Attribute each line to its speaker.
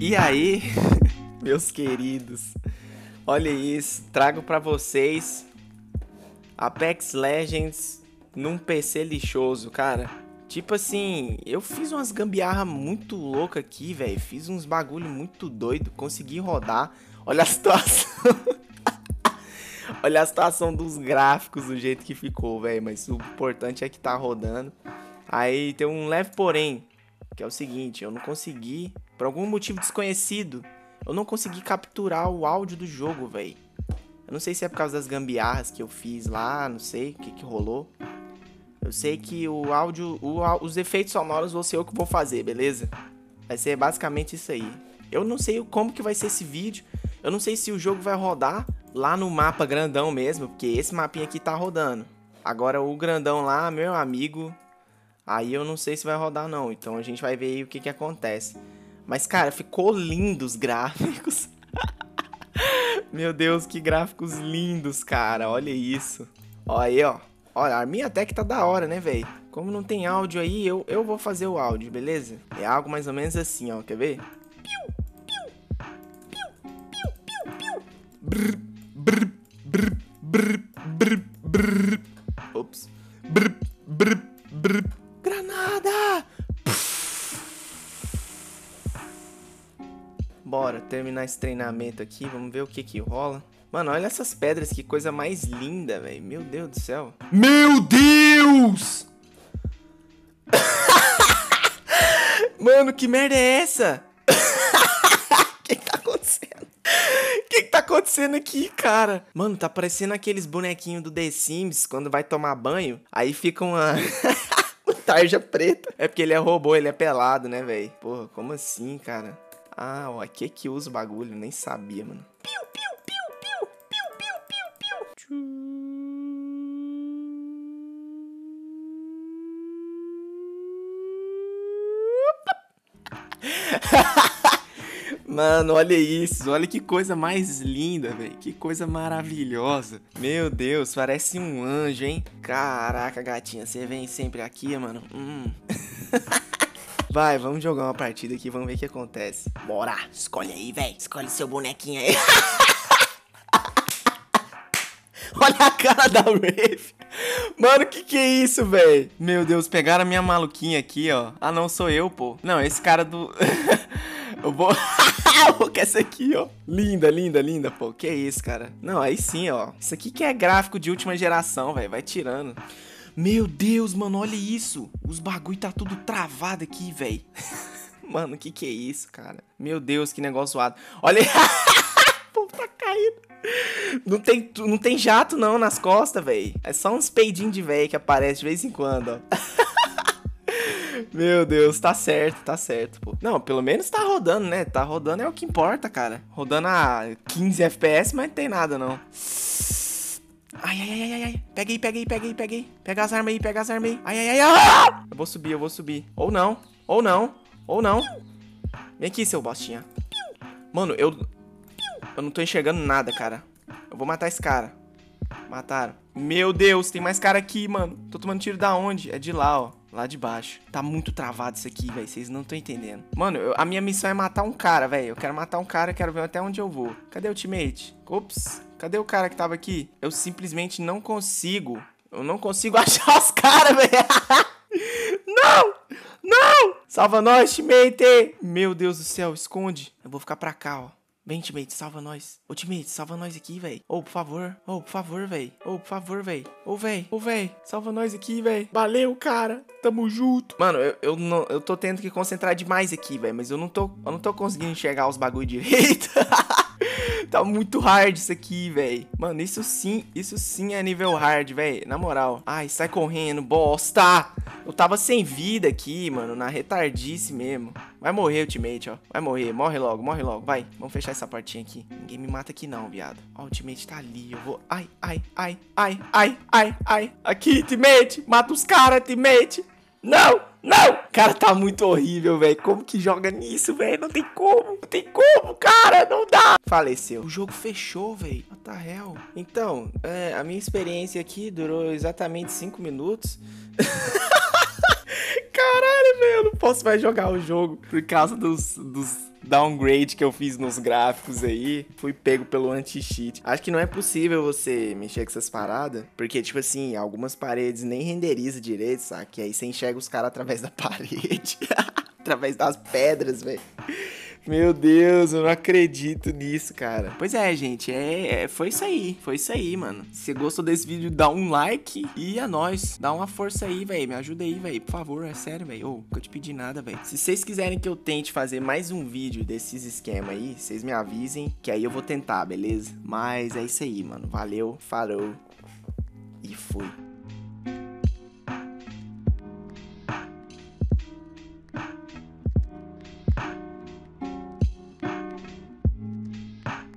Speaker 1: E aí, meus queridos, olha isso, trago para vocês Apex Legends num PC lixoso, cara. Tipo assim, eu fiz umas gambiarra muito louca aqui, velho. Fiz uns bagulho muito doido, consegui rodar. Olha a situação. Olha a situação dos gráficos do jeito que ficou, velho. Mas o importante é que tá rodando. Aí tem um leve porém, que é o seguinte, eu não consegui, por algum motivo desconhecido, eu não consegui capturar o áudio do jogo, velho. Eu não sei se é por causa das gambiarras que eu fiz lá, não sei o que que rolou. Eu sei que o áudio, o, os efeitos sonoros vou ser eu que vou fazer, beleza? Vai ser basicamente isso aí. Eu não sei como que vai ser esse vídeo. Eu não sei se o jogo vai rodar lá no mapa grandão mesmo, porque esse mapinha aqui tá rodando. Agora o grandão lá, meu amigo, aí eu não sei se vai rodar não. Então a gente vai ver aí o que que acontece. Mas cara, ficou lindo os gráficos. meu Deus, que gráficos lindos, cara. Olha isso. Olha aí, ó. Olha, a minha até que tá da hora, né, velho? Como não tem áudio aí, eu, eu vou fazer o áudio, beleza? É algo mais ou menos assim, ó. Quer ver? Piu, piu, piu, piu, piu, piu. Brr, brr, brr, brr, brr, brr. Ops. Brr, brr. Terminar esse treinamento aqui, vamos ver o que que rola. Mano, olha essas pedras, que coisa mais linda, velho. Meu Deus do céu. Meu Deus! Mano, que merda é essa? O que, que tá acontecendo? O que, que tá acontecendo aqui, cara? Mano, tá parecendo aqueles bonequinhos do The Sims quando vai tomar banho. Aí fica uma. tarja preta. É porque ele é robô, ele é pelado, né, velho? Porra, como assim, cara? Ah, ó, que que usa o bagulho? Nem sabia, mano. Piu, piu, piu, piu, piu, piu, piu, piu. Mano, olha isso. Olha que coisa mais linda, velho. Que coisa maravilhosa. Meu Deus, parece um anjo, hein? Caraca, gatinha, você vem sempre aqui, mano. Hum. Vai, vamos jogar uma partida aqui, vamos ver o que acontece. Bora, escolhe aí, velho. Escolhe seu bonequinho aí. Olha a cara da Rave. Mano, que que é isso, velho? Meu Deus, pegaram a minha maluquinha aqui, ó. Ah, não, sou eu, pô. Não, esse cara do... eu vou... eu vou com essa aqui, ó. Linda, linda, linda, pô. Que isso, cara. Não, aí sim, ó. Isso aqui que é gráfico de última geração, velho. Vai tirando. Meu Deus, mano, olha isso. Os bagulho tá tudo travado aqui, velho. Mano, que que é isso, cara? Meu Deus, que negócio zoado. Olha. Pô, tá caindo. Não tem, não tem jato não nas costas, velho. É só uns peidinhos de velho que aparece de vez em quando, ó. Meu Deus, tá certo, tá certo, pô. Não, pelo menos tá rodando, né? Tá rodando é o que importa, cara. Rodando a 15 FPS, mas não tem nada, não. Ai, ai, ai, ai, ai. Peguei, peguei, peguei, peguei. Pega as armas aí, pega as armas aí. Ai, ai, ai, ai. Eu vou subir, eu vou subir. Ou não, ou não, ou não. Vem aqui, seu bostinha. Mano, eu... Eu não tô enxergando nada, cara. Eu vou matar esse cara. Mataram. Meu Deus, tem mais cara aqui, mano. Tô tomando tiro da onde? É de lá, ó. Lá de baixo. Tá muito travado isso aqui, velho. Vocês não estão entendendo. Mano, eu, a minha missão é matar um cara, velho. Eu quero matar um cara, quero ver até onde eu vou. Cadê o teammate? Ops. Cadê o cara que tava aqui? Eu simplesmente não consigo. Eu não consigo achar os caras, velho. não! Não! Salva nós, teammate! Meu Deus do céu, esconde. Eu vou ficar pra cá, ó. Vem, teammate, salva nós. Ô, teammate, salva nós aqui, velho. Ô, por favor. Ô, por favor, velho. Ô, por favor, velho. Ô, velho. Ô, velho. Salva nós aqui, velho. Valeu, cara. Tamo junto. Mano, eu, eu, não, eu tô tendo que concentrar demais aqui, velho. Mas eu não tô, eu não tô conseguindo enxergar os bagulho direito. tá muito hard isso aqui, velho. Mano, isso sim, isso sim é nível hard, velho. Na moral. Ai, sai correndo, bosta. Eu tava sem vida aqui, mano, na retardice mesmo. Vai morrer, ultimate, ó. Vai morrer, morre logo, morre logo. Vai, vamos fechar essa partinha aqui. Ninguém me mata aqui não, viado. Ó, o ultimate tá ali, eu vou... Ai, ai, ai, ai, ai, ai, ai. Aqui, ultimate, mata os caras, ultimate. Não, não. Cara, tá muito horrível, velho. Como que joga nisso, velho? Não tem como, não tem como, cara, não dá. Faleceu. O jogo fechou, velho. What the hell? Então, é, a minha experiência aqui durou exatamente 5 minutos. Caralho, velho, posso mais jogar o jogo por causa dos, dos downgrade que eu fiz nos gráficos aí, fui pego pelo anti-cheat. Acho que não é possível você mexer com essas paradas, porque, tipo assim, algumas paredes nem renderiza direito, sabe? Que aí você enxerga os caras através da parede, através das pedras, velho. Meu Deus, eu não acredito nisso, cara. Pois é, gente, é, é, foi isso aí. Foi isso aí, mano. Se gostou desse vídeo, dá um like e a nós. Dá uma força aí, velho. Me ajuda aí, velho. Por favor, é sério, velho. Ô, nunca te pedi nada, velho. Se vocês quiserem que eu tente fazer mais um vídeo desses esquemas aí, vocês me avisem que aí eu vou tentar, beleza? Mas é isso aí, mano. Valeu, falou.